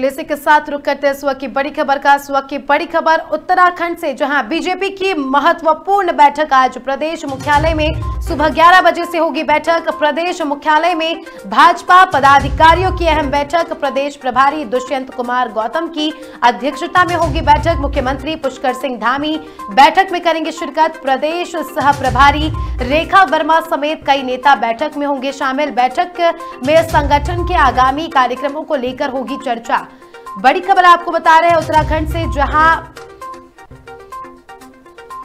इसी के साथ रुक करते इस वक्त की बड़ी खबर का। इस वक्त की बड़ी खबर उत्तराखंड से, जहाँ बीजेपी की महत्वपूर्ण बैठक आज प्रदेश मुख्यालय में सुबह 11 बजे से होगी बैठक। प्रदेश मुख्यालय में भाजपा पदाधिकारियों की अहम बैठक। प्रदेश प्रभारी दुष्यंत कुमार गौतम की अध्यक्षता में होगी बैठक। मुख्यमंत्री पुष्कर सिंह धामी बैठक में करेंगे शिरकत। प्रदेश सह प्रभारी रेखा वर्मा समेत कई नेता बैठक में होंगे शामिल। बैठक में संगठन के आगामी कार्यक्रमों को लेकर होगी चर्चा। बड़ी खबर आपको बता रहे हैं उत्तराखंड से, जहाँ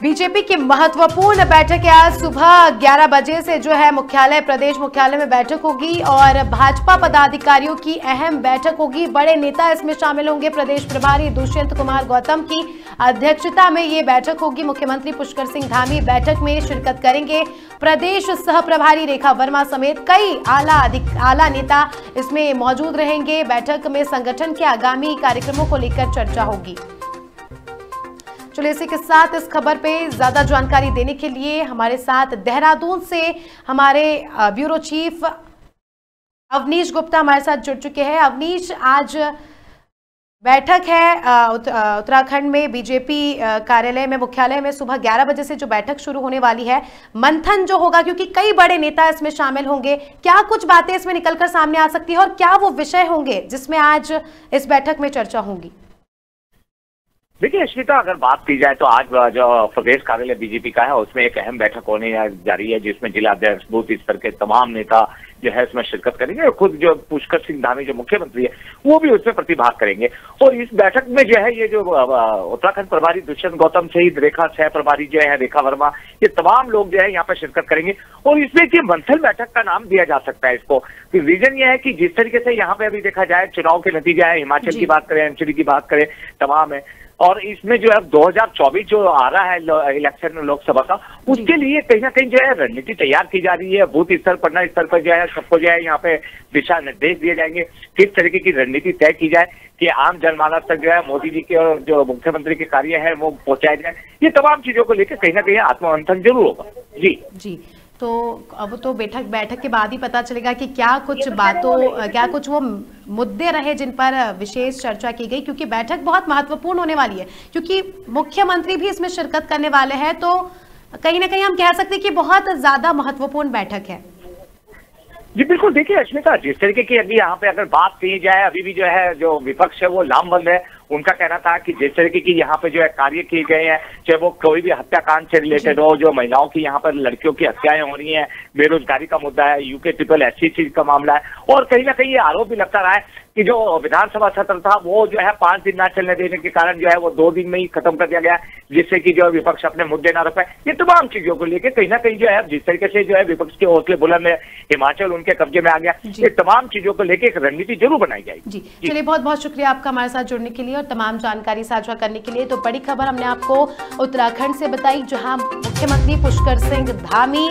बीजेपी की महत्वपूर्ण बैठक आज सुबह 11 बजे से जो है मुख्यालय, प्रदेश मुख्यालय में बैठक होगी और भाजपा पदाधिकारियों की अहम बैठक होगी। बड़े नेता इसमें शामिल होंगे। प्रदेश प्रभारी दुष्यंत कुमार गौतम की अध्यक्षता में ये बैठक होगी। मुख्यमंत्री पुष्कर सिंह धामी बैठक में शिरकत करेंगे। प्रदेश सह प्रभारी रेखा वर्मा समेत कई आला आला नेता इसमें मौजूद रहेंगे। बैठक में संगठन के आगामी कार्यक्रमों को लेकर चर्चा होगी। चलिए इसी के साथ इस खबर पे ज़्यादा जानकारी देने के लिए हमारे साथ देहरादून से हमारे ब्यूरो चीफ अवनीश गुप्ता हमारे साथ जुड़ चुके हैं। अवनीश, आज बैठक है उत्तराखंड में बीजेपी कार्यालय में, मुख्यालय में सुबह 11 बजे से जो बैठक शुरू होने वाली है, मंथन जो होगा, क्योंकि कई बड़े नेता इसमें शामिल होंगे। क्या कुछ बातें इसमें निकलकर सामने आ सकती है और क्या वो विषय होंगे जिसमें आज इस बैठक में चर्चा होगी? देखिए अश्विता अगर बात की जाए तो आज जो प्रदेश कार्यालय बीजेपी का है उसमें एक अहम बैठक होने जा रही है जिसमें जिला अध्यक्ष बूथ स्तर के तमाम नेता जो है इसमें शिरकत करेंगे और खुद जो पुष्कर सिंह धामी जो मुख्यमंत्री है वो भी उसमें प्रतिभाग करेंगे। और इस बैठक में जो है ये जो उत्तराखंड प्रभारी दुष्यंत गौतम सहित रेखा सह प्रभारी जो है रेखा वर्मा ये तमाम लोग जो है यहाँ पर शिरकत करेंगे। और इसमें की मंथल बैठक का नाम दिया जा सकता है इसको। रीजन ये है कि जिस तरीके से यहाँ पे अभी देखा जाए चुनाव के नतीजे है हिमाचल की बात करें एमसीडी की बात करें तमाम है। और इसमें जो है 2024 जो आ रहा है इलेक्शन लोकसभा का उसके लिए कहीं ना कहीं जो है रणनीति तैयार की जा रही है। बूथ स्तर पटना स्तर पर जो है सबको जो है यहाँ पे दिशा निर्देश दिए जाएँगे। किस तरीके की रणनीति तय की जाए कि आम जनमानस तक जो है मोदी जी के और जो मुख्यमंत्री के कार्य है वो पहुँचाए जाए। ये तमाम चीज़ों को लेकर कहीं ना कहीं आत्ममंथन ज़रूर होगा। जी। जी। तो अब तो बैठक बैठक के बाद ही पता चलेगा कि क्या कुछ बातों, क्या कुछ वो मुद्दे रहे जिन पर विशेष चर्चा की गई, क्योंकि बैठक बहुत महत्वपूर्ण होने वाली है, क्योंकि मुख्यमंत्री भी इसमें शिरकत करने वाले हैं तो कहीं ना कहीं हम कह सकते हैं कि बहुत ज़्यादा महत्वपूर्ण बैठक है। जी, बिल्कुल, देखिए अश्मिता जिस तरीके की अभी यहाँ पे अगर बात की जाए, अभी भी जो है, जो विपक्ष है, वो लामबंद है उनका कहना था कि जिस तरीके की यहाँ पे जो है कार्य किए गए हैं, चाहे वो कोई भी हत्याकांड से रिलेटेड हो, जो महिलाओं की यहाँ पर लड़कियों की हत्याएँ हो रही हैं, बेरोजगारी का मुद्दा है यूके ट्रिपल एस का मामला है, और कहीं ना कहीं ये आरोप भी लगता रहा है कि जो विधानसभा सत्र था वो जो है पाँच दिन ना चलने देने के कारण जो है वो दो दिन में ही खत्म कर दिया गया जिससे कि जो है विपक्ष अपने मुद्दे ना रख पाए ये तमाम चीज़ों को लेकर कहीं ना कहीं जो है जिस तरीके से जो है विपक्ष के हौसले बुलंद है हिमाचल उनके कब्जे में आ गया। ये तमाम चीज़ों को लेकर एक रणनीति ज़रूर बनाई जाएगी। जी। चलिए बहुत बहुत शुक्रिया आपका हमारे साथ जुड़ने के लिए और तमाम जानकारी साझा करने के लिए। तो बड़ी खबर हमने आपको उत्तराखंड से बताई जहाँ मुख्यमंत्री पुष्कर सिंह धामी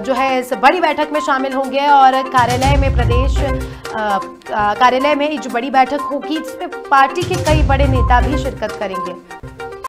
जो है इस बड़ी बैठक में शामिल होंगे और कार्यालय में प्रदेश कार्यालय में जो बड़ी बैठक होगी, जिसमें पार्टी के कई बड़े नेता भी शिरकत करेंगे।